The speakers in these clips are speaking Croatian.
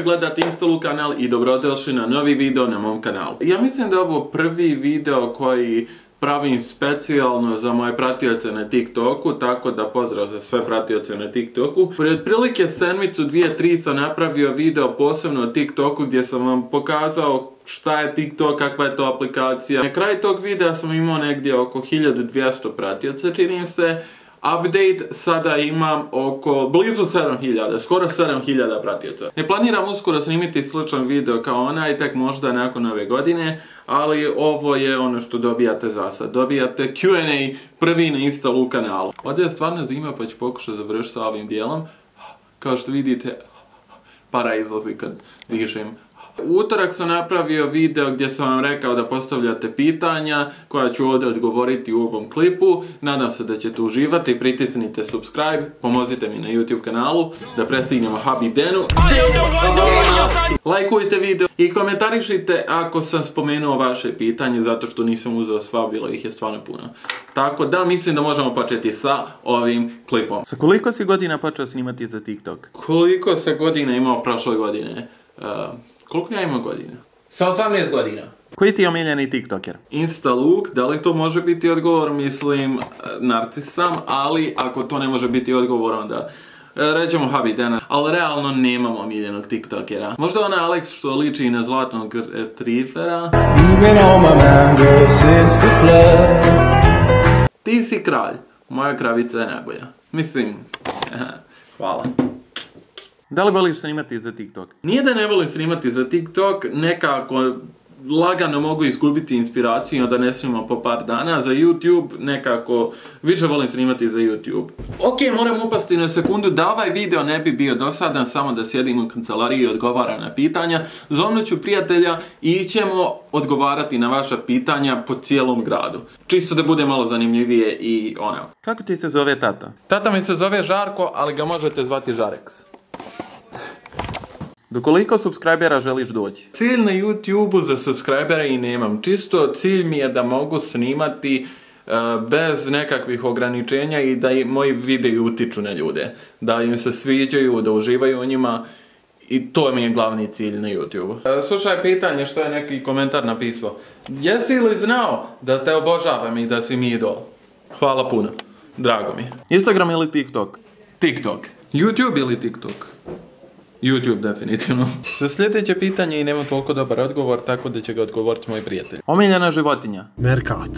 opet gledate Instalu kanal i dobrodošli na novi video na mom kanalu. Ja mislim da je ovo prvi video koji pravim specijalno za moje pratioce na TikToku, tako da pozdrav za sve pratioce na TikToku. Pred otprilike sedmicu, dvije, tri sam napravio video posebno o TikToku gdje sam vam pokazao šta je TikTok, kakva je to aplikacija. Na kraju tog videa sam imao negdje oko 1200 pratioca, činim se. Update sada imam oko blizu 7000, skoro 7000 pratioca. Ne planiram uskoro snimiti sličan video kao onaj, tek možda nakon ove godine, ali ovo je ono što dobijate za sad. Dobijate Q&A prvi na instalu kanalu. Ovdje je stvarno zima pa ću pokušati završiti sa ovim dijelom. Kao što vidite, para izlazi kad dižem. U utorak sam napravio video gdje sam vam rekao da postavljate pitanja koja ću ovdje odgovoriti u ovom klipu. Nadam se da ćete uživati, pritisnite subscribe, pomozite mi na YouTube kanalu da prestignemo Habi Denu. Lajkujte video i komentarišite ako sam spomenuo vaše pitanje zato što nisam uzeo sva, bilo ih je stvarno puno. Tako da mislim da možemo početi sa ovim klipom. Sa koliko si godina počeo snimati za TikTok? Koliko se godina imao prošle godine? Uh, koliko ja imam godina? Sa 18 godina. Koji ti je omiljeni TikToker? Insta look, da li to može biti odgovor? Mislim, e, narcis sam, ali ako to ne može biti odgovor, onda e, rećemo Habi Dena. Ali realno nemamo omiljenog TikTokera. Možda ona Alex što liči na zlatnog retrievera. Ti si kralj. Moja kravica je najbolja. Mislim, hvala. Da li voliš snimati za TikTok? Nije da ne volim snimati za TikTok, nekako lagano mogu izgubiti inspiraciju da ne snimam po par dana. Za YouTube nekako više volim snimati za YouTube. Ok, moram upasti na sekundu da ovaj video ne bi bio dosadan, samo da sjedim u kancelariji i odgovaram na pitanja. Zovnut ću prijatelja i ćemo odgovarati na vaša pitanja po cijelom gradu. Čisto da bude malo zanimljivije i ono. Kako ti se zove tata? Tata mi se zove Žarko, ali ga možete zvati Žareks. Do koliko subscribera želiš doći? Cilj na YouTube-u za subscribera i nemam. Čisto cilj mi je da mogu snimati e, bez nekakvih ograničenja i da i moji videi utiču na ljude. Da im se sviđaju, da uživaju u njima. I to mi je glavni cilj na YouTube. E, slušaj pitanje što je neki komentar napisao. Jesi li znao da te obožavam i da si mi idol? Hvala puno. Drago mi. Instagram ili TikTok? TikTok. YouTube ili TikTok? YouTube definitivno. Za sljedeće pitanje i nemam toliko dobar odgovor, tako da će ga odgovoriti moj prijatelj. Omiljena životinja? Merkat.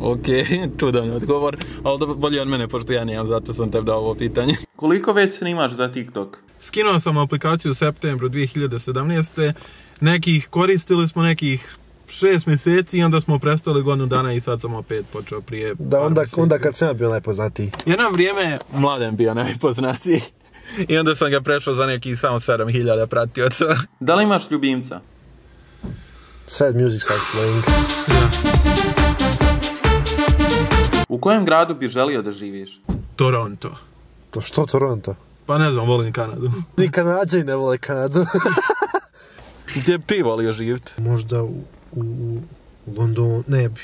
Ok, čudan odgovor, ali bolje od mene, pošto ja nemam, zato sam te dao ovo pitanje. Koliko već snimaš za TikTok? Skinuo sam aplikaciju u septembru 2017. Nekih, koristili smo nekih šest mjeseci i onda smo prestali godinu dana i sad sam opet počeo prije Da, onda, onda kad sam ja bio najpoznatiji. Jedno vrijeme mladen bio najpoznatiji. I onda sam ga prešao za nekih samo 7000 pratioca. Da li imaš ljubimca? Sad music starts playing. U kojem gradu bi želio da živiš? Toronto. To što Toronto? Pa ne znam, volim Kanadu. Ni Kanadžaj ne vole Kanadu. Gdje bi ti volio živjeti? Možda u, u, u Londonu, ne bi.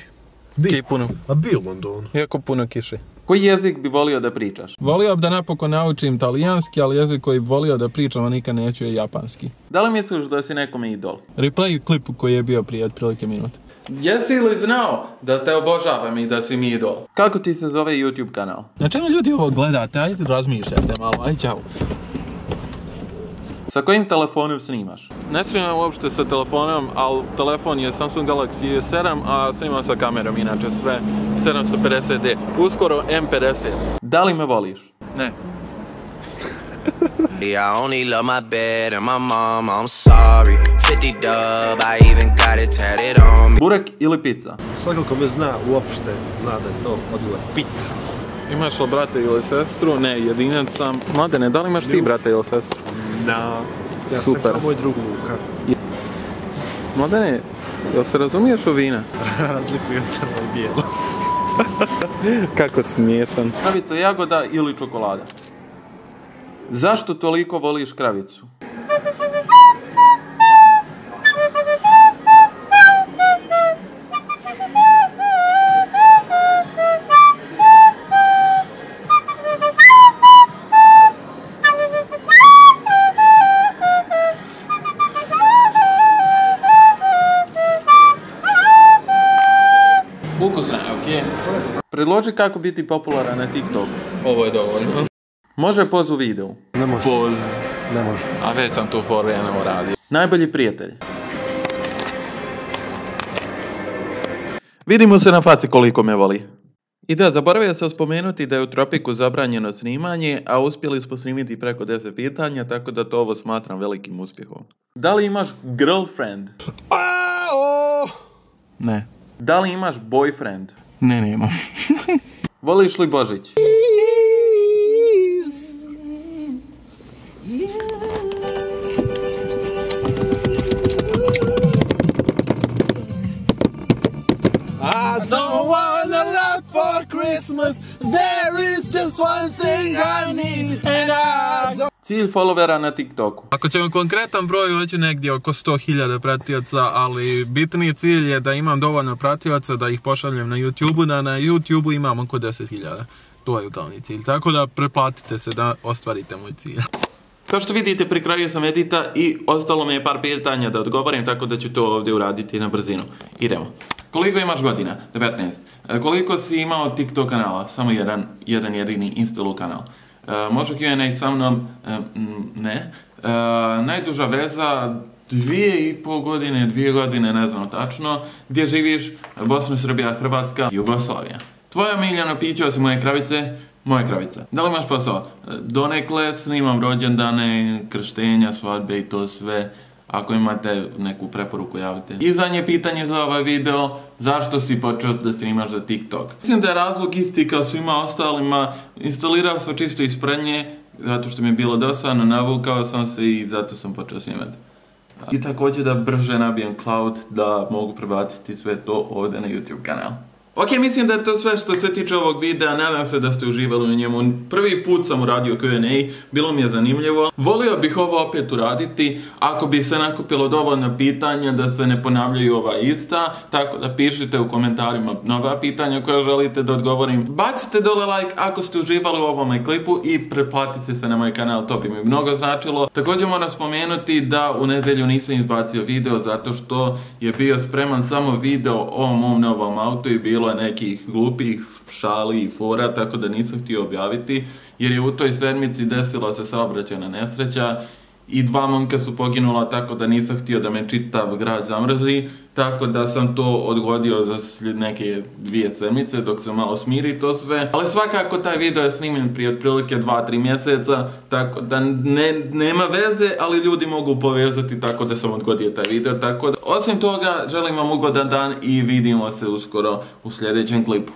Bi. puno. A bi u Londonu. Iako puno kiše. Koji jezik bi volio da pričaš? Volio bi da napokon naučim talijanski, ali jezik koji bi volio da pričam, a nikad neću je japanski. Da li misliš da si nekome idol? Replay klipu koji je bio prije otprilike minute. Jesi li znao da te obožavam i da si mi idol? Kako ti se zove YouTube kanal? Na čemu ljudi ovo gledate? Ajde razmišljajte malo, aj čao. Sa kojim telefonom snimaš? Ne snimam uopšte sa telefonom, ali telefon je Samsung Galaxy S7, a snimam sa kamerom, inače sve 750D. Uskoro M50. Da li me voliš? Ne. Yeah, I only love my bed and my mom, I'm sorry 50 dub, I even got it tatted on me Burek ili pizza? Svako ko me zna uopšte zna da je to odgovor pizza. Imaš li brate ili sestru? Ne, jedinac sam. Mladene, da li imaš ti brate ili sestru? Na. Ja Super. sam kao moj drug Luka. Mladene, jel se razumiješ u vina? Razlikujem crno i bijelo. Kako smiješan. Kravica jagoda ili čokolada? Zašto toliko voliš kravicu? Predloži kako biti popularan na TikToku. Ovo je dovoljno. Može poz u videu. Ne može. Poz. Ne može. A već sam tu foru jednom uradio. Najbolji prijatelj. Vidimo se na faci koliko me voli. I da, zaboravio sam spomenuti da je u Tropiku zabranjeno snimanje, a uspjeli smo snimiti preko 10 pitanja, tako da to ovo smatram velikim uspjehom. Da li imaš girlfriend? Ne. Da li imaš boyfriend? Ne, nemam. Voliš li Božić? I don't want a lot for Christmas. There is just one thing I need, and I don't. Cilj followera na TikToku. Ako ćemo konkretan broj, hoću negdje oko 100.000 pratioca, ali bitni cilj je da imam dovoljno pratioca da ih pošaljem na YouTube, da na YouTube imam oko 10.000. To je glavni cilj. Tako da preplatite se da ostvarite moj cilj. Kao što vidite, pri kraju sam edita i ostalo mi je par pitanja da odgovorim, tako da ću to ovdje uraditi na brzinu. Idemo. Koliko imaš godina? 19. E, Koliko si imao TikTok kanala? Samo jedan, jedan jedini Instalu kanal. E, može Q&A sa mnom? E, ne. E, najduža veza, dvije i pol godine, dvije godine, ne znam tačno. Gdje živiš? Bosna, Srbija, Hrvatska, Jugoslavija. Tvoje miljeno piće osim moje kravice? Moje kravica. Da li imaš posao? Donekle snimam rođendane, krštenja, svadbe i to sve. Ako imate neku preporuku, javite. I zadnje pitanje za ovaj video, zašto si počeo da snimaš za TikTok? Mislim da je razlog isti kao svima ostalima, instalirao sam čisto iz prednje, zato što mi je bilo dosadno, navukao sam se i zato sam počeo snimati. I također da brže nabijem cloud, da mogu prebaciti sve to ovdje na YouTube kanal. Ok, mislim da je to sve što se tiče ovog videa, nadam se da ste uživali u njemu. Prvi put sam uradio Q&A, bilo mi je zanimljivo. Volio bih ovo opet uraditi, ako bi se nakupilo dovoljno pitanja da se ne ponavljaju ova ista, tako da pišite u komentarima nova pitanja koja želite da odgovorim. Bacite dole like ako ste uživali u ovome klipu i pretplatite se na moj kanal, to bi mi mnogo značilo. Također moram spomenuti da u nedjelju nisam izbacio video zato što je bio spreman samo video o mom novom autu i bilo je nekih glupih šali i fora, tako da nisam htio objaviti, jer je u toj sedmici desila se saobraćajna nesreća i dva momka su poginula, tako da nisam htio da me čitav grad zamrzi, tako da sam to odgodio za neke dvije sedmice dok se malo smiri to sve. Ali svakako taj video je snimljen prije otprilike 2-3 mjeseca, tako da ne, nema veze, ali ljudi mogu povezati tako da sam odgodio taj video, tako da osim toga želim vam ugodan dan i vidimo se uskoro u sljedećem klipu.